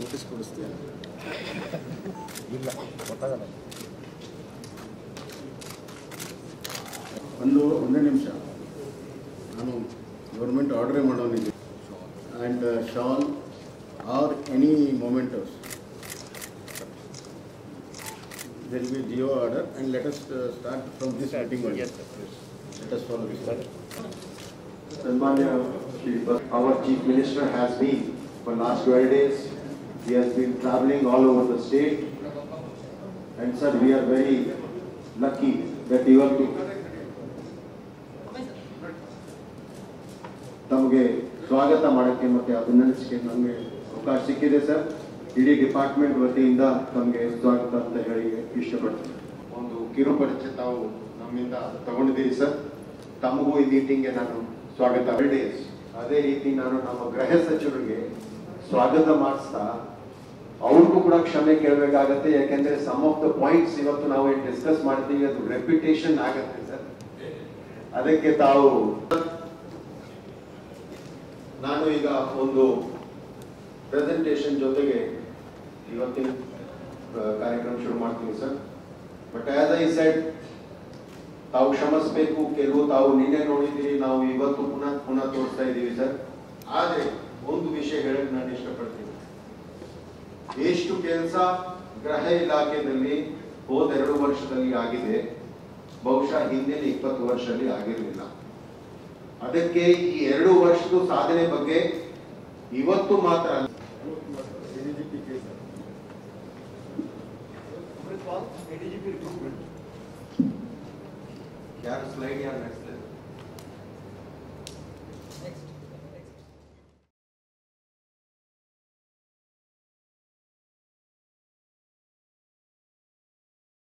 Notice ಕೊಡಿಸ್ತೀಯ ಇಲ್ಲ ಗೊತ್ತಾಗಲ್ಲ ಒಂದು ಒಂದೇ ನಿಮಿಷ ನಾನು government ಆರ್ಡ್ರೇ ಮಾಡೋನಿದ್ದೆ and shall are any mementos there will be geo order and let us uh, start from this meeting only. Let us follow this. Salmania, our chief minister has been for last 12 days. He has been traveling all over the state. And sir, we are very lucky that to ತಮಗೆ ಸ್ವಾಗತ ಮಾಡೋಕ್ಕೆ ಮತ್ತೆ ಅಭಿನಂದಿಸಕ್ಕೆ ನಮಗೆ ಅವಕಾಶ ಸಿಕ್ಕಿದೆ sir ಇಡೀ department ವತಿಯಿಂದ ತಮಗೆ ಸ್ವಾಗತ ಅಂತ ಹೇಳಿ ಇಷ್ಟಪಡ್ತೀನಿ. ಒಂದು ಕಿರುಪರಿಚಯ ತಾವು ನಮ್ಮಿಂದ ತಗೊಂಡಿದ್ದೀರಿ ಸರ್ ತಮಗೂ ಈ ಮೀಟಿಂಗ್ಗೆ ನಾನು ಸ್ವಾಗತ. ಅದೇ ರೀತಿ ನಾನು ನಮ್ಮ ಗೃಹ ಸಚಿವರಿಗೆ ಸ್ವಾಗತ ಮಾಡಿಸ್ತಾ, ಅವ್ರಿಗೂ ಕೂಡ ಕ್ಷಮೆ ಕೇಳಬೇಕಾಗತ್ತೆ, ಯಾಕೆಂದ್ರೆ ಸಮ್ ಆಫ್ ದ ಪಾಯಿಂಟ್ಸ್ ಇವತ್ತು ನಾವು ಡಿಸ್ಕಸ್ ಮಾಡ್ತೀವಿ, ಅದು ರೆಪ್ಯುಟೇಷನ್ ಆಗತ್ತೆ ಸರ್. ಅದಕ್ಕೆ ತಾವು ನಾನು ಈಗ ಒಂದು ಪ್ರೆಸೆಂಟೇಷನ್ ಜೊತೆಗೆ ಇವತ್ತಿನ ಕಾರ್ಯಕ್ರಮ ಶುರು ಮಾಡ್ತೀನಿ sir. But as I said ತಾವು ಕ್ಷಮಿಸಬೇಕು, ಕೆಲವು ತಾವು ನಿನ್ನೆ ನೋಡಿದ್ದೀರಿ, ನಾವು ಇವತ್ತು ಪುನಃ ಪುನಃ ತೋರಿಸ್ತಾ ಇದ್ದೀವಿ ಸರ್. ಆದ್ರೆ ಒಂದು ವಿಷಯ ಹೇಳಕ್ಕೆ ನಾನು ಇಷ್ಟಪಡ್ತೀನಿ. ಎಷ್ಟು ಕೆಲಸ ಗೃಹ ಇಲಾಖೆಯಲ್ಲಿ ಹೋದ ಎರಡು ವರ್ಷದಲ್ಲಿ ಆಗಿದೆ ಬಹುಶಃ ಹಿಂದಿನ ಇಪ್ಪತ್ತು ವರ್ಷದಲ್ಲಿ ಆಗಿರಲಿಲ್ಲ. ಅದಕ್ಕೆ ಈ ಎರಡು ವರ್ಷದ ಸಾಧನೆ ಬಗ್ಗೆ ಇವತ್ತು ಮಾತ್ರ ಯಾರು ಸ್ಲೈಡ್ ಯಾರು